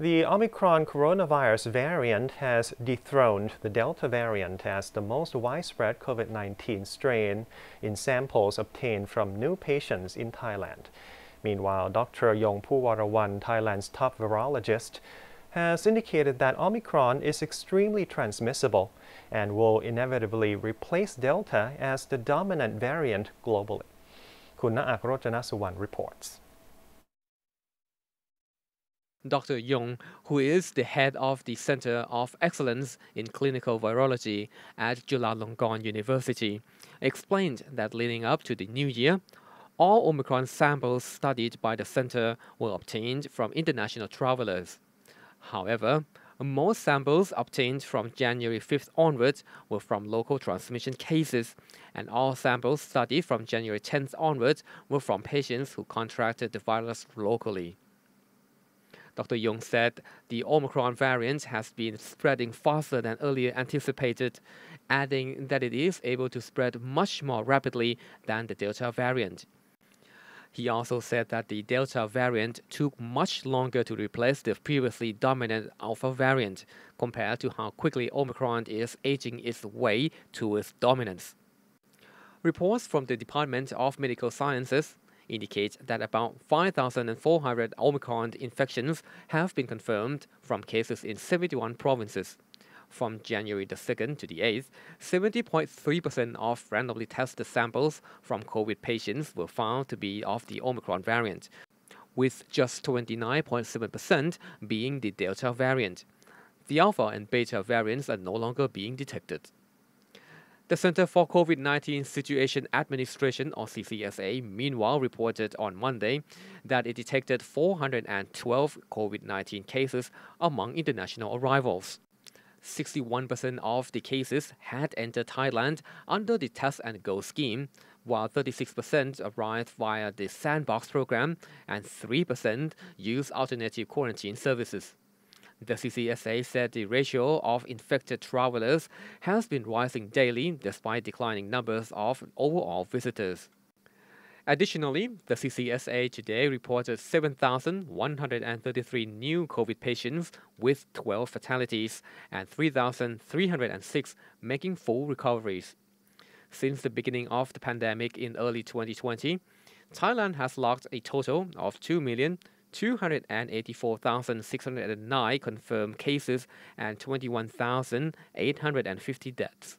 The Omicron coronavirus variant has dethroned the Delta variant as the most widespread COVID 19 strain in samples obtained from new patients in Thailand. Meanwhile, Dr. Yongpoo Thailand's top virologist, has indicated that Omicron is extremely transmissible and will inevitably replace Delta as the dominant variant globally. Kunna Akrojana Suwan reports. Dr. Yong, who is the head of the Center of Excellence in Clinical Virology at Chulalongkorn University, explained that leading up to the new year, all Omicron samples studied by the center were obtained from international travelers. However, most samples obtained from January 5th onwards were from local transmission cases, and all samples studied from January 10th onwards were from patients who contracted the virus locally. Dr. Yong said the Omicron variant has been spreading faster than earlier anticipated, adding that it is able to spread much more rapidly than the Delta variant. He also said that the Delta variant took much longer to replace the previously dominant Alpha variant compared to how quickly Omicron is aging its way to its dominance. Reports from the Department of Medical Sciences indicate that about 5,400 Omicron infections have been confirmed from cases in 71 provinces. From January the 2nd to the 8th, 70.3% of randomly tested samples from COVID patients were found to be of the Omicron variant, with just 29.7% being the Delta variant. The Alpha and Beta variants are no longer being detected. The Center for COVID 19 Situation Administration, or CCSA, meanwhile reported on Monday that it detected 412 COVID 19 cases among international arrivals. 61% of the cases had entered Thailand under the Test and Go scheme, while 36% arrived via the Sandbox program and 3% used alternative quarantine services. The CCSA said the ratio of infected travelers has been rising daily despite declining numbers of overall visitors. Additionally, the CCSA today reported 7,133 new COVID patients with 12 fatalities and 3,306 making full recoveries. Since the beginning of the pandemic in early 2020, Thailand has logged a total of 2 million 284,609 confirmed cases and 21,850 deaths.